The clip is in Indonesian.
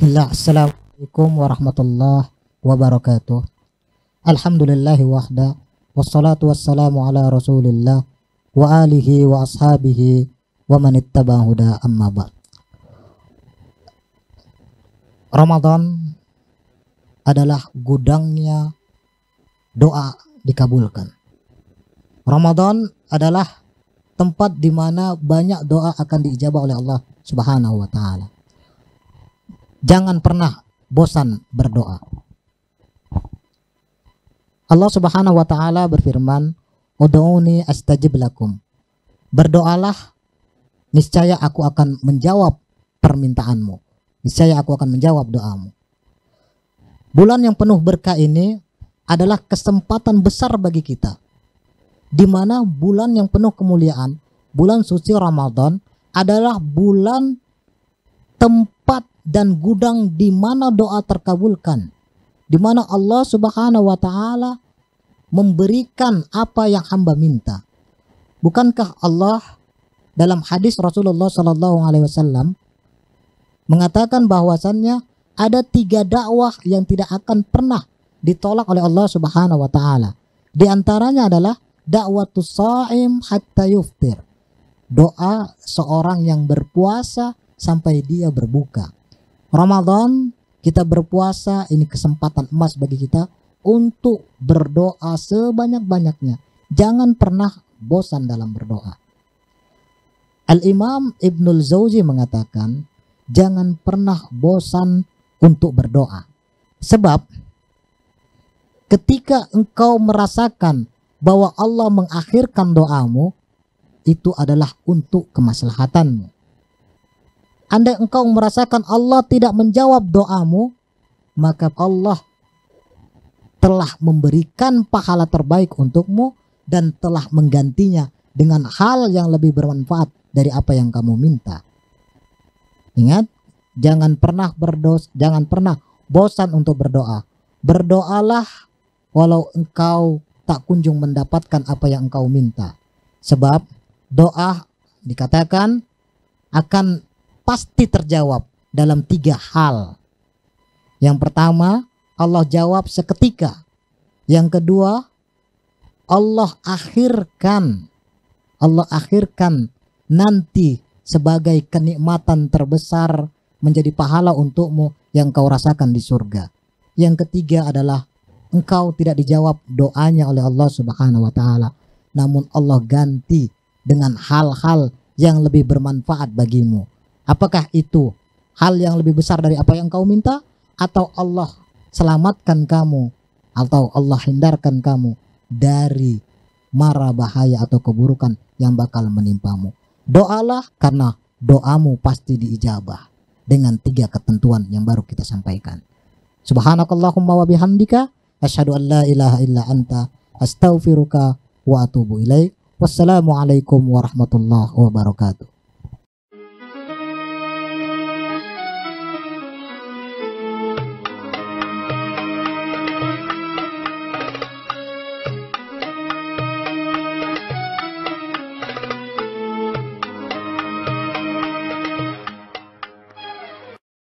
Bismillah, Assalamualaikum warahmatullahi wabarakatuh. Alhamdulillahi wahda, wassalatu wassalamu ala rasulillah, wa alihi wa ashabihi, wa man ittaba huda amma ba'd. Ramadan adalah gudangnya doa dikabulkan. Ramadan adalah tempat di mana banyak doa akan diijabah oleh Allah Subhanahu wa taala. Jangan pernah bosan berdoa. Allah Subhanahu wa taala berfirman, "Ud'uni astajib lakum." Berdoalah, niscaya aku akan menjawab permintaanmu. Niscaya aku akan menjawab doamu. Bulan yang penuh berkah ini adalah kesempatan besar bagi kita. Di mana bulan yang penuh kemuliaan, bulan suci Ramadan adalah bulan tempat dan gudang di mana doa terkabulkan. Di mana Allah Subhanahu wa taala memberikan apa yang hamba minta. Bukankah Allah dalam hadis Rasulullah Sallallahu alaihi wasallam mengatakan bahwasannya ada tiga dakwah yang tidak akan pernah ditolak oleh Allah Subhanahu wa taala. Di antaranya adalah dakwatus shaim hatta yuftir. Doa seorang yang berpuasa sampai dia berbuka. Ramadan kita berpuasa ini kesempatan emas bagi kita untuk berdoa sebanyak-banyaknya. Jangan pernah bosan dalam berdoa. Al-Imam Ibnul Zawji mengatakan, jangan pernah bosan untuk berdoa. Sebab ketika engkau merasakan bahwa Allah mengakhirkan doamu, itu adalah untuk kemaslahatanmu. Andai engkau merasakan Allah tidak menjawab doamu, maka Allah telah memberikan pahala terbaik untukmu dan telah menggantinya dengan hal yang lebih bermanfaat dari apa yang kamu minta. Ingat, jangan pernah berdos, jangan pernah bosan untuk berdoa. Berdoalah walau engkau tak kunjung mendapatkan apa yang engkau minta. Sebab doa dikatakan akan pasti terjawab dalam tiga hal. Yang pertama, Allah jawab seketika. Yang kedua, Allah akhirkan Allah akhirkan nanti sebagai kenikmatan terbesar menjadi pahala untukmu yang kau rasakan di surga. Yang ketiga adalah engkau tidak dijawab doanya oleh Allah Subhanahu wa taala, namun Allah ganti dengan hal-hal yang lebih bermanfaat bagimu. Apakah itu hal yang lebih besar dari apa yang kau minta atau Allah selamatkan kamu atau Allah hindarkan kamu dari mara bahaya atau keburukan yang bakal menimpamu. Doalah karena doamu pasti diijabah dengan tiga ketentuan yang baru kita sampaikan. Subhanakallahumma wa bihamdika asyhadu an la ilaha illa anta astaghfiruka wa atubu ilaik. Wassalamualaikum warahmatullahi wabarakatuh.